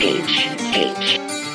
H H.